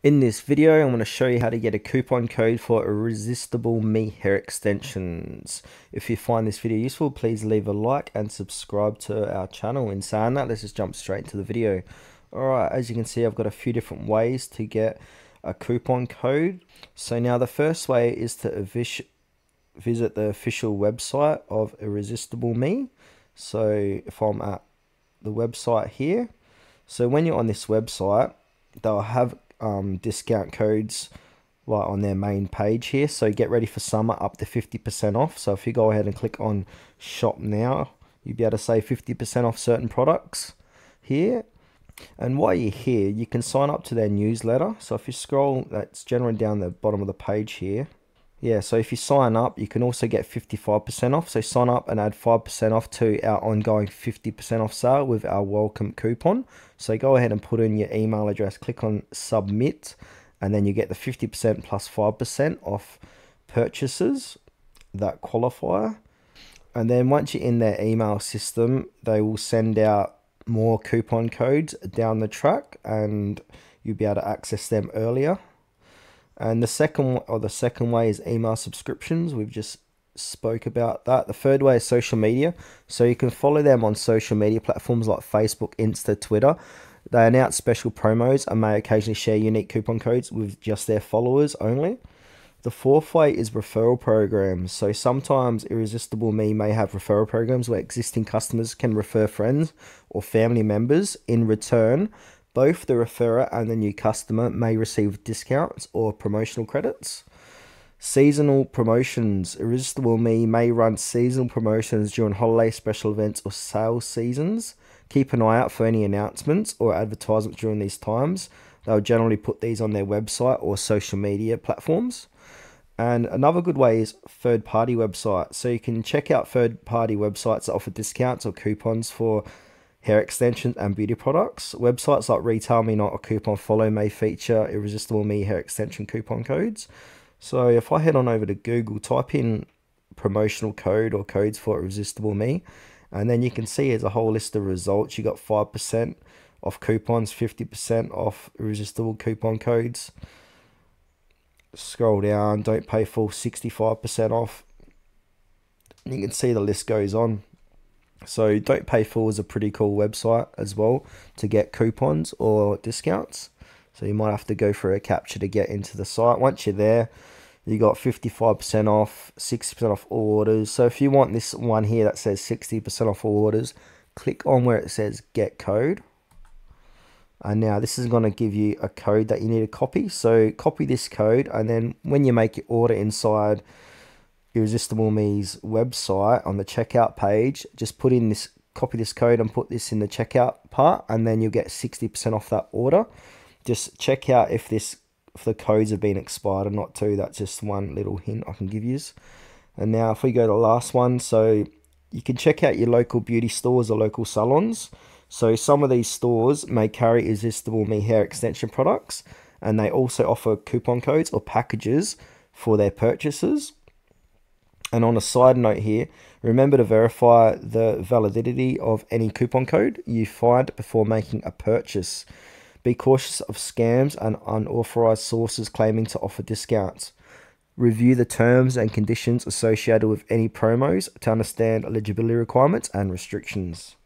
In this video, I'm going to show you how to get a coupon code for Irresistible Me hair extensions. If you find this video useful, please leave a like and subscribe to our channel. In saying that, let's just jump straight into the video. Alright, as you can see, I've got a few different ways to get a coupon code. So now the first way is to visit the official website of Irresistible Me. So if I'm at the website here, so when you're on this website, they'll have um, discount codes like on their main page here. So get ready for summer up to 50% off. So if you go ahead and click on shop now, you'll be able to save 50% off certain products here. And while you're here, you can sign up to their newsletter. So if you scroll, that's generally down the bottom of the page here. Yeah, so if you sign up, you can also get 55% off. So sign up and add 5% off to our ongoing 50% off sale with our welcome coupon. So go ahead and put in your email address, click on submit, and then you get the 50% plus 5% off purchases that qualify. And then once you're in their email system, they will send out more coupon codes down the track and you'll be able to access them earlier. And the second or the second way is email subscriptions. We've just spoke about that. The third way is social media. So you can follow them on social media platforms like Facebook, Insta, Twitter. They announce special promos and may occasionally share unique coupon codes with just their followers only. The fourth way is referral programs. So sometimes Irresistible Me may have referral programs where existing customers can refer friends or family members. In return, both the referrer and the new customer may receive discounts or promotional credits. Seasonal promotions. Irresistible Me may run seasonal promotions during holiday special events or sales seasons. Keep an eye out for any announcements or advertisements during these times. They'll generally put these on their website or social media platforms. And another good way is third party websites. So you can check out third party websites that offer discounts or coupons for hair extensions and beauty products. Websites like RetailMeNot or CouponFollow may feature Irresistible Me hair extension coupon codes. So if I head on over to Google, type in promotional code or codes for Irresistible Me, and then you can see there's a whole list of results. You got 5% off coupons, 50% off Irresistible coupon codes. Scroll down, don't pay full, 65% off. You can see the list goes on. So Don't Pay Full is a pretty cool website as well to get coupons or discounts. So you might have to go for a CAPTCHA to get into the site. Once you're there, you got 55% off, 60% off all orders. So if you want this one here that says 60% off all orders, click on where it says get code. And now this is going to give you a code that you need to copy. So copy this code and then when you make your order inside Irresistible Me's website on the checkout page, just put in this, copy this code and put this in the checkout part, and then you'll get 60% off that order. Just check out if this if the codes have been expired or not too. That's just one little hint I can give you. And now if we go to the last one, so you can check out your local beauty stores or local salons. So some of these stores may carry Irresistible Me hair extension products and they also offer coupon codes or packages for their purchases. And on a side note here, remember to verify the validity of any coupon code you find before making a purchase. Be cautious of scams and unauthorized sources claiming to offer discounts. Review the terms and conditions associated with any promos to understand eligibility requirements and restrictions.